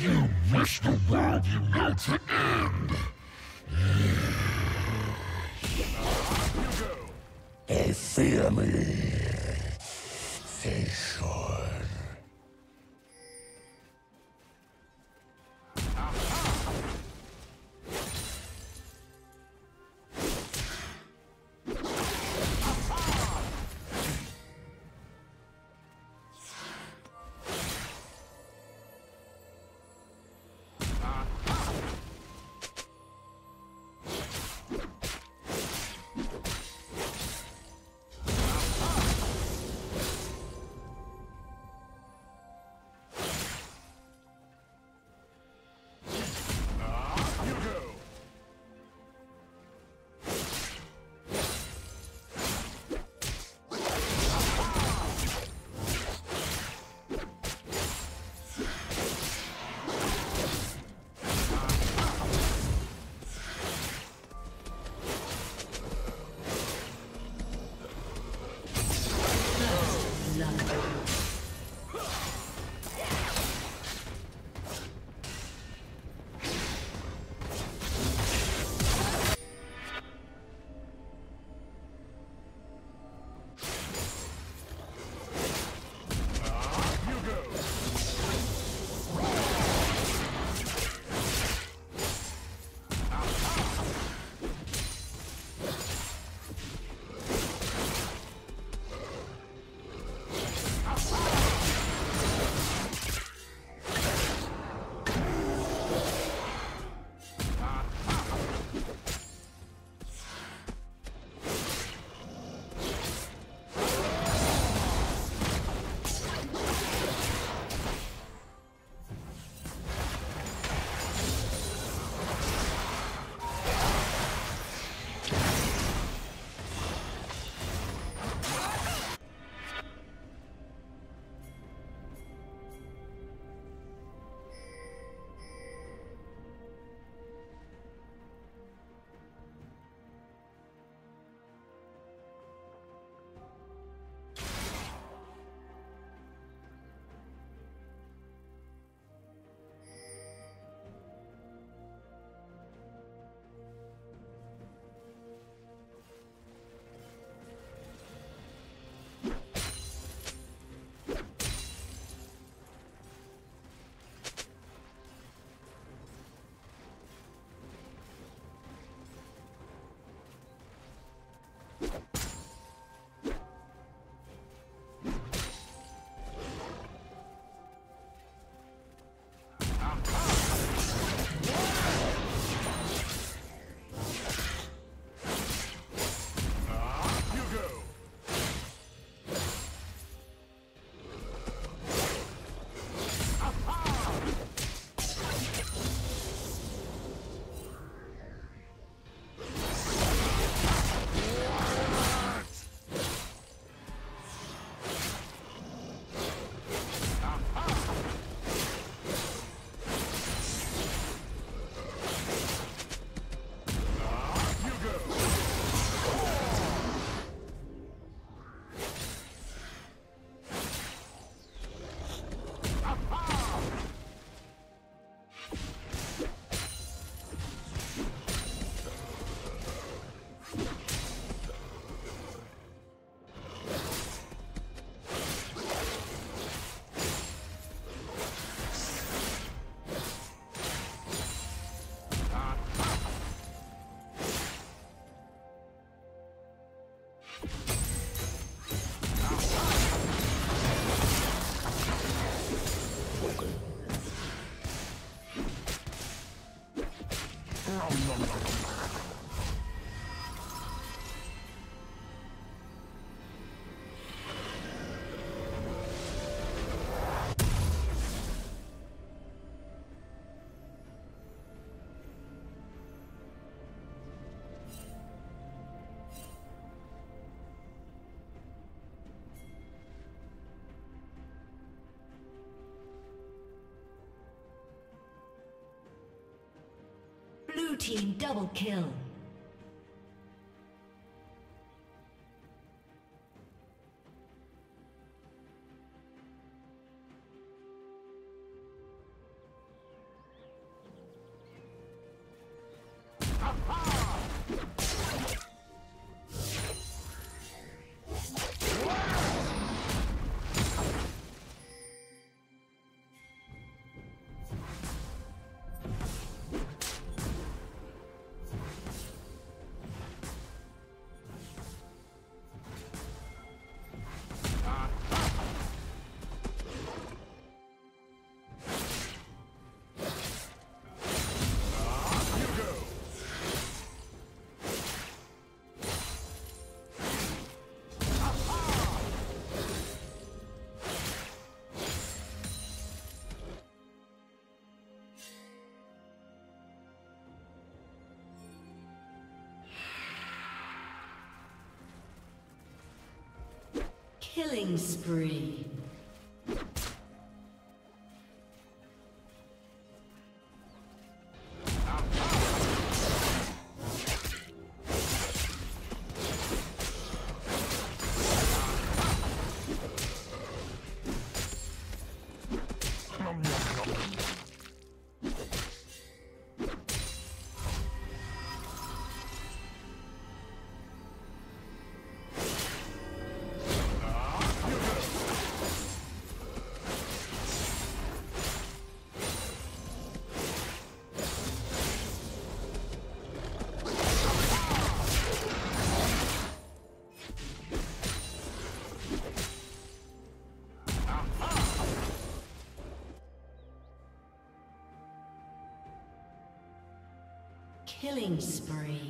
You wish the world you know to end. They fear me. They team double kill. Killing spree. Killing spree.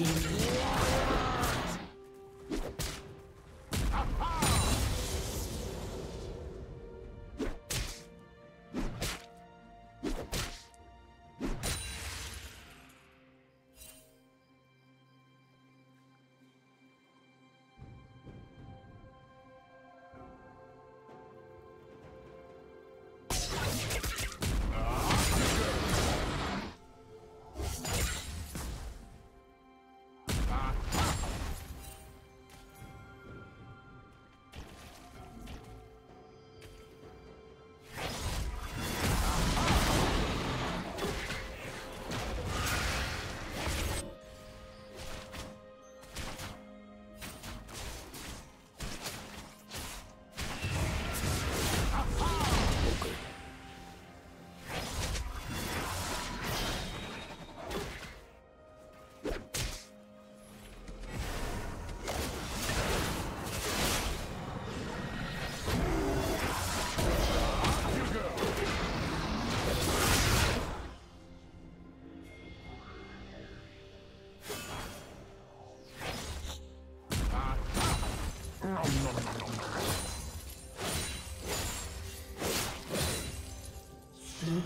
Dominating.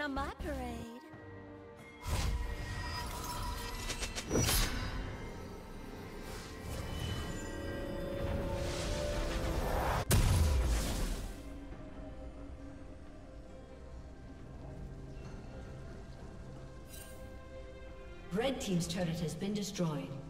Red Team's turret has been destroyed. Team's turret has been destroyed.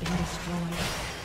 Been destroyed.